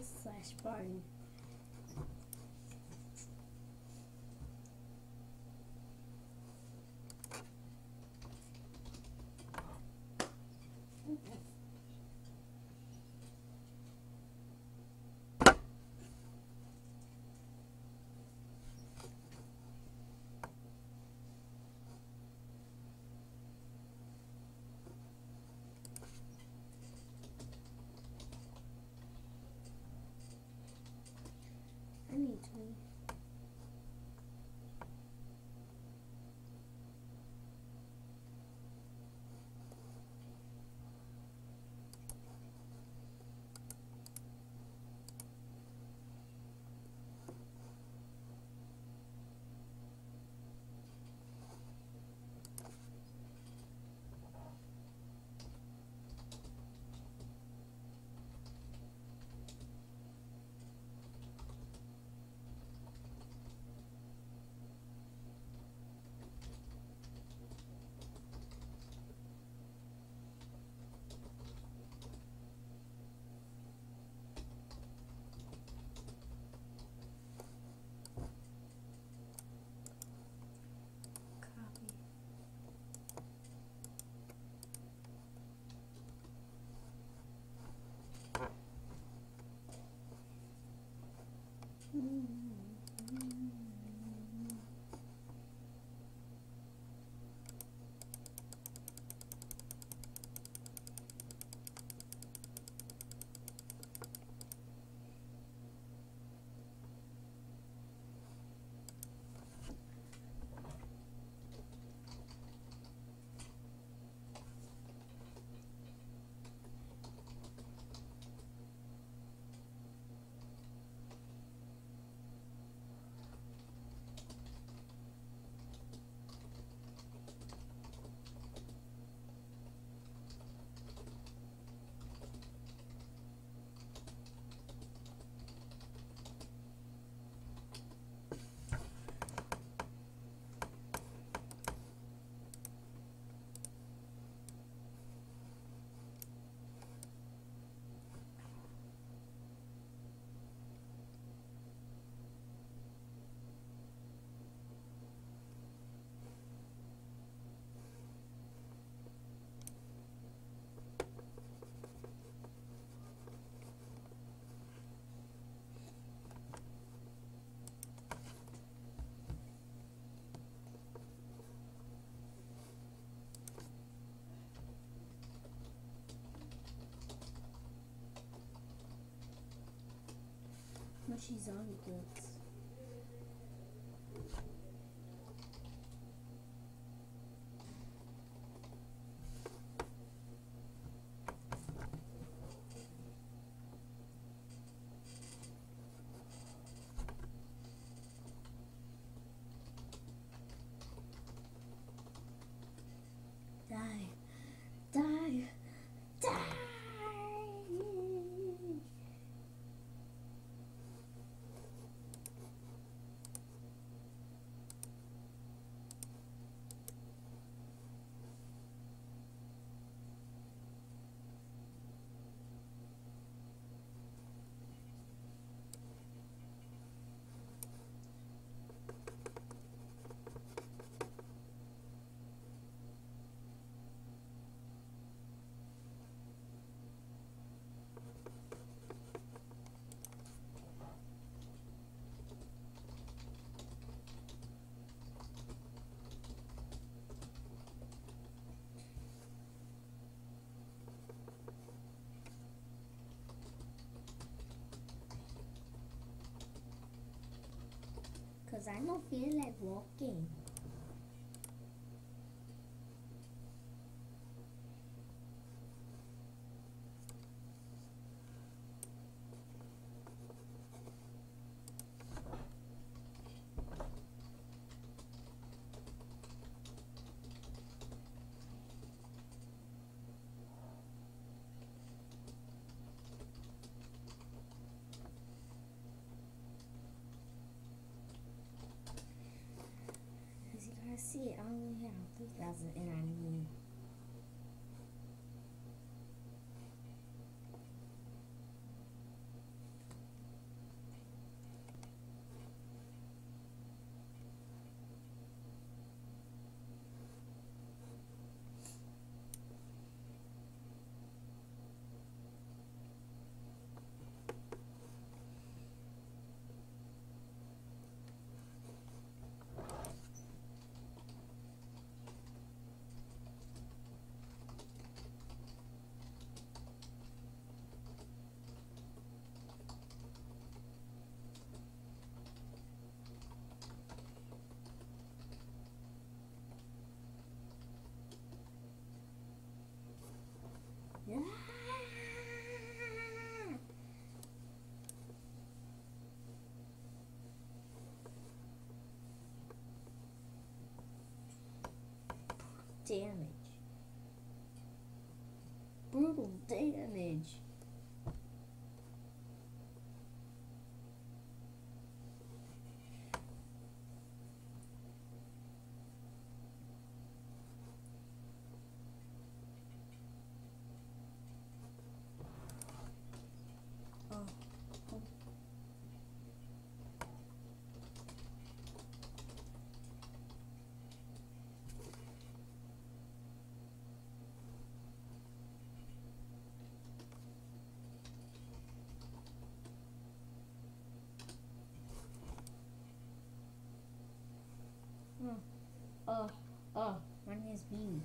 Slash party. Mm-hmm. Mushy zombie goods. Cause I don't feel like walking. See, I only have 3,000 and I need damage. Brutal damage. Oh, oh, oh, mine is B.